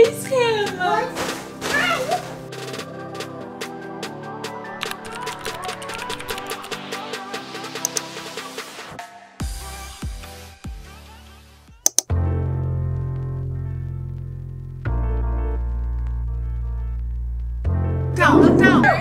is him. Down, look down.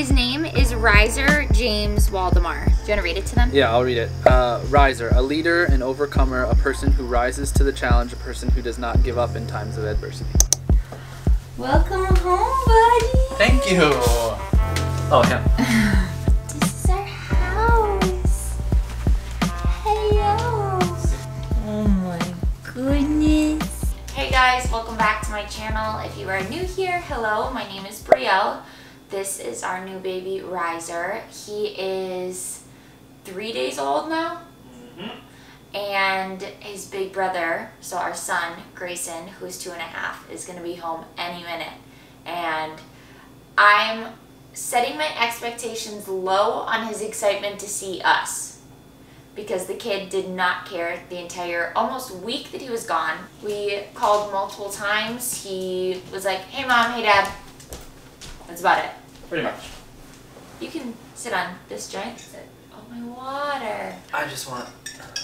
His name is Ryser James Waldemar. Do you want to read it to them? Yeah, I'll read it. Uh, Ryser, a leader, an overcomer, a person who rises to the challenge, a person who does not give up in times of adversity. Welcome home, buddy. Thank you. Oh yeah. This is our house. Hello. Oh my goodness. Hey guys, welcome back to my channel. If you are new here, hello, my name is Brielle. This is our new baby, Ryser. He is three days old now. And his big brother, so our son, Grayson, who's two and a half, is gonna be home any minute. And I'm setting my expectations low on his excitement to see us because the kid did not care the entire almost week that he was gone. We called multiple times. He was like, "Hey mom, hey dad." That's about it. Pretty much. You can sit on this giant sit. Oh my water. I just want.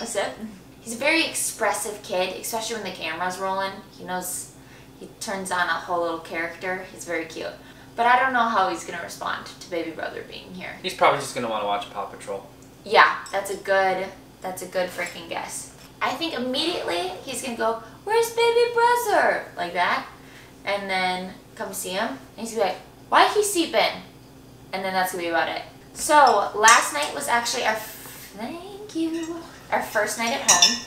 A sip. He's a very expressive kid, especially when the camera's rolling. He knows he turns on a whole little character. He's very cute. But I don't know how he's gonna respond to baby brother being here. He's probably just gonna want to watch Paw Patrol. Yeah, that's a good that's a good freaking guess. I think immediately he's gonna go, Where's baby brother? Like that. And then come see him. And he's gonna be like, Why he sleeping? And then that's gonna be about it. So last night was actually our thank you. Our first night at home.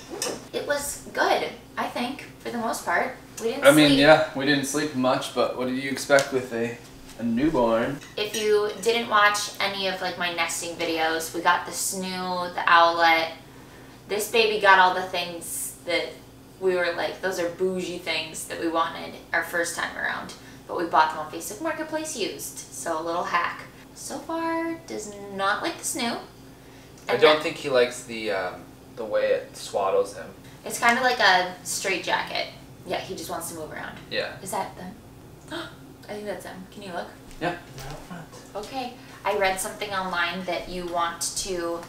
It was good, I think, for the most part. We didn't I mean, sleep. yeah, we didn't sleep much, but what did you expect with a, a newborn? If you didn't watch any of like my nesting videos, we got the snoo, the owlet. This baby got all the things that we were like, those are bougie things that we wanted our first time around. But we bought them on Facebook Marketplace used. So a little hack. So far, does not like the snoo. I don't then- think he likes the um, the way it swaddles him. It's kind of like a straight jacket. Yeah, he just wants to move around. Yeah. Is that them? I think that's them. Can you look? Yeah. Okay. I read something online that you want to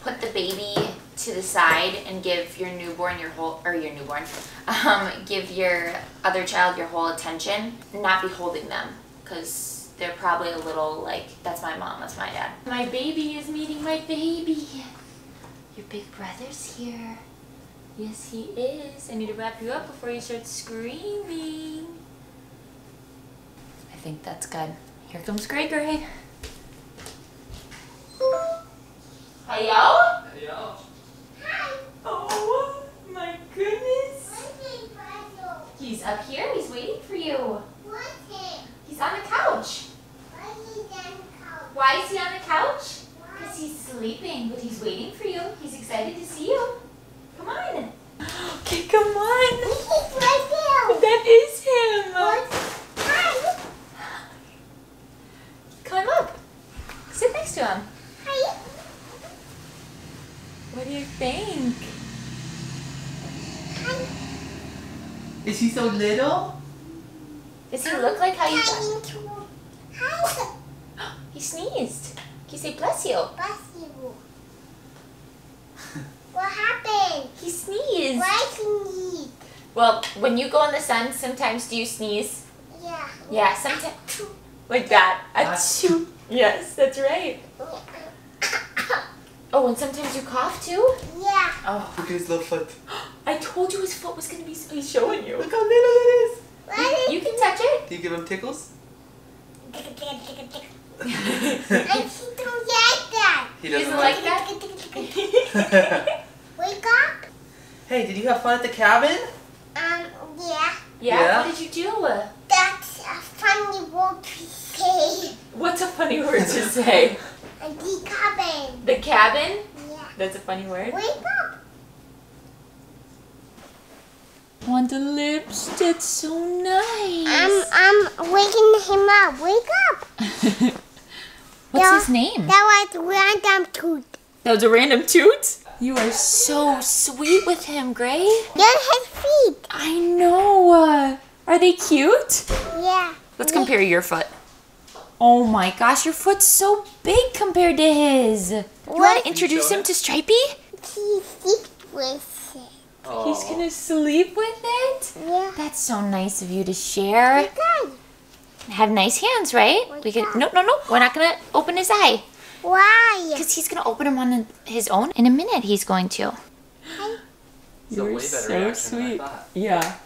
put the baby to the side and give your newborn your whole or your newborn um, give your other child your whole attention not be holding them. Because they're probably a little like that's my mom that's my dad. My baby is meeting my baby. Your big brother's here. Yes he is. I need to wrap you up before you start screaming. I think that's good. Here comes gray gray Hello? Oh my goodness. He's up here. He's waiting for you. He's on the couch. Why is he on the couch? Why? Because he's sleeping, but he's waiting for you. He's excited to see you. Come on. Okay, come on. That is him. Climb up. Sit next to him. Hi. What do you think? Is he so little? Does he look like how you He sneezed. Can you say bless you? Bless you. What happened? He sneezed. Why can he? Well, when you go in the sun, sometimes do you sneeze? Yeah. Yeah, sometimes like that. Achoo. Yes, that's right. Oh, and sometimes you cough too? Yeah. Oh, Look at his little foot. I told you his foot was gonna be. He's showing you. Look how little it is. What You can touch it. Do you give him tickles? I don't get that. He He doesn't like that. Wake up. hey, did you have fun at the cabin? Um, yeah. Yeah. Yeah? What did you do? That's a funny word to say. What's a funny word to say? The cabin. The cabin? Yeah. That's a funny word. Wake up. On the lips, that's so nice. I'm I'm waking him up. Wake up. What's Yeah. his name? That was random toot. That was a random toot? You are so sweet with him, Gray. Then his feet. I know. Uh, are they cute? Yeah. Let's compare your foot. Oh my gosh, your foot's so big compared to his. You want to introduce him to Stripey? He sleeps with it. He's gonna sleep with it? Yeah. That's so nice of you to share. Good. Have nice hands, right? We can. No, no, no. We're not gonna open his eye Why? because he's gonna open him on his own in a minute. He's going to. You're so sweet. than I. Yeah.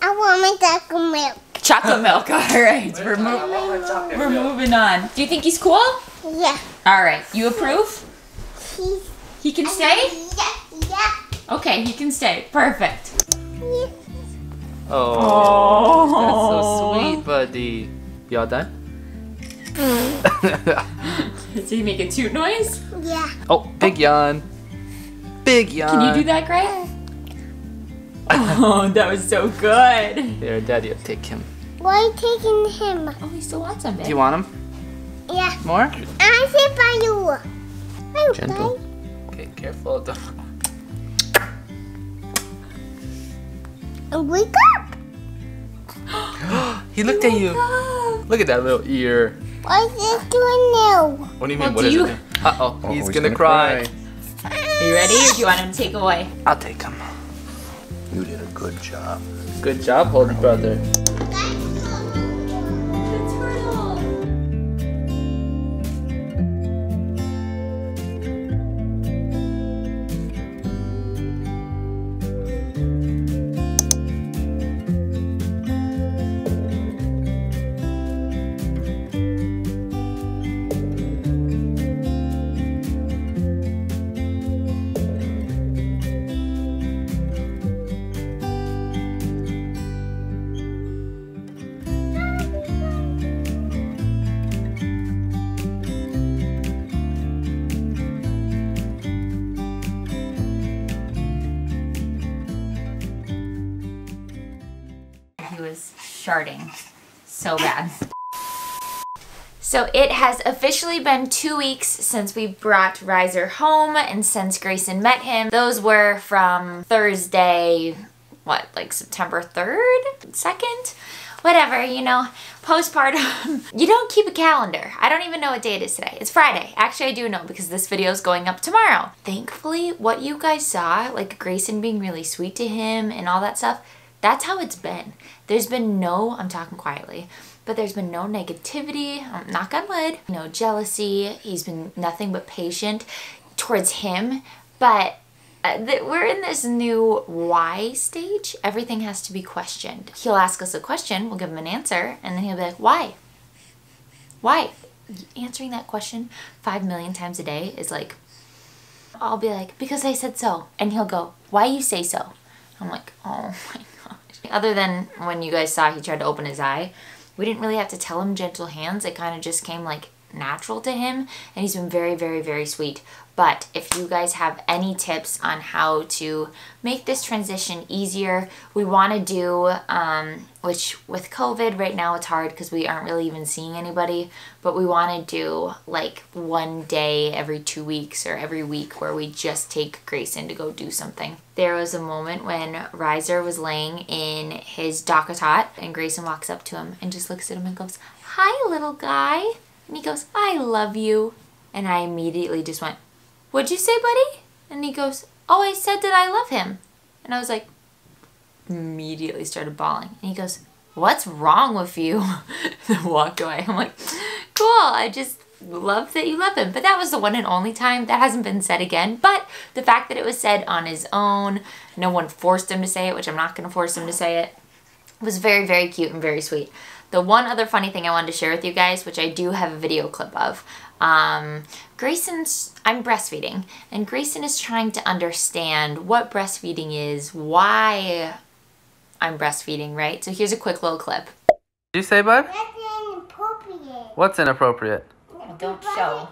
I want my chocolate milk. Chocolate milk. All right. We're, mo- want my chocolate we're moving on. Do you think he's cool? Yeah. All right. You approve? He's He can stay? Yeah. Yeah. Okay, he can stay. Perfect. yeah. Oh, that's so sweet, buddy. Y'all done? Did he make a toot noise? Yeah. oh, big oh. yawn. Big yawn. Can you do that, Gray? Oh, that was so good. There, Daddy will take him. Why are you taking him? Oh, he still wants some, Do you want him? Yeah. More? I say by you. Bye, Gentle. bye. Okay, careful. Don't- And wake up. He looked at you. Look at that little ear. What is this doing now? What do you Well, mean? What do is you- it? Uh oh, Oh, he's, gonna, cry. Are you ready or do you want him to take away? I'll take him. You did a good job. Good job, older brother. He was sharding so bad. So it has officially been two weeks since we brought Ryser home and since Grayson met him. Those were from Thursday, what, like September 3rd, 2nd? Whatever, you know, postpartum. you don't keep a calendar. I don't even know what day it is today. It's Friday. Actually, I do know because this video is going up tomorrow. Thankfully, what you guys saw, like Grayson being really sweet to him and all that stuff, that's how it's been. There's been no, I'm talking quietly, but there's been no negativity, um, knock on wood, no jealousy. He's been nothing but patient towards him. But uh, we're in this new why stage. Everything has to be questioned. He'll ask us a question, we'll give him an answer, and then he'll be like, why? Why? Answering that question five million times a day is like, I'll be like, because I said so. And he'll go, why you say so? I'm like, oh my. Other than when you guys saw he tried to open his eye, we didn't really have to tell him gentle hands. It kind of just came like natural to him. And he's been very, very, very sweet. But if you guys have any tips on how to make this transition easier, we want to do, um, which with COVID right now it's hard because we aren't really even seeing anybody, but we want to do like one day every two weeks or every week where we just take Grayson to go do something. There was a moment when Ryser was laying in his DockATot and Grayson walks up to him and just looks at him and goes, Hi, little guy. And he goes, I love you. And I immediately just went, What'd you say, buddy? And he goes, Oh, I said that I love him. And I was like, immediately started bawling. And he goes, What's wrong with you? and walked away. I'm like, Cool, I just love that you love him. But that was the one and only time. That hasn't been said again. But the fact that it was said on his own, no one forced him to say it, which I'm not going to force him to say it, was very, very cute and very sweet. The one other funny thing I wanted to share with you guys, which I do have a video clip of, um, Grayson's, I'm breastfeeding, and Grayson is trying to understand what breastfeeding is, why I'm breastfeeding, right? So here's a quick little clip. Did you say, bud? That's inappropriate. What's inappropriate? don't show.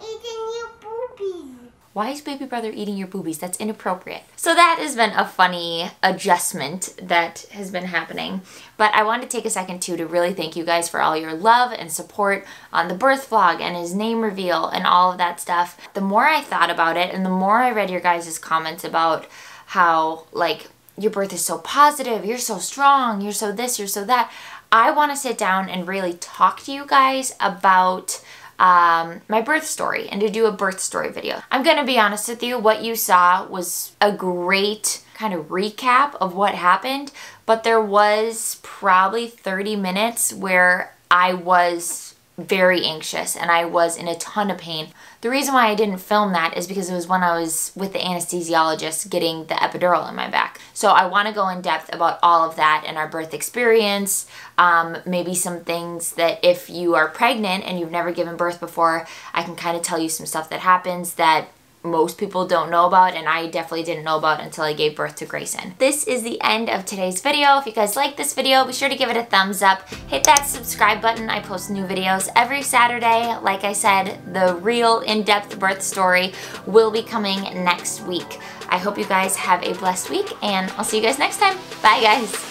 Why is baby brother eating your boobies? That's inappropriate. So that has been a funny adjustment that has been happening. But I wanted to take a second too to really thank you guys for all your love and support on the birth vlog and his name reveal and all of that stuff. The more I thought about it and the more I read your guys' comments about how like your birth is so positive, you're so strong, you're so this, you're so that. I want to sit down and really talk to you guys about um, my birth story and to do a birth story video. I'm going to be honest with you, what you saw was a great kind of recap of what happened, but there was probably 30 minutes where I was very anxious and I was in a ton of pain. The reason why I didn't film that is because it was when I was with the anesthesiologist getting the epidural in my back. So I want to go in depth about all of that and our birth experience, um, maybe some things that if you are pregnant and you've never given birth before, I can kind of tell you some stuff that happens that most people don't know about and I definitely didn't know about until I gave birth to Grayson. This is the end of today's video. If you guys like this video, be sure to give it a thumbs up. Hit that subscribe button. I post new videos every Saturday. Like I said, the real in-depth birth story will be coming next week. I hope you guys have a blessed week and I'll see you guys next time. Bye guys.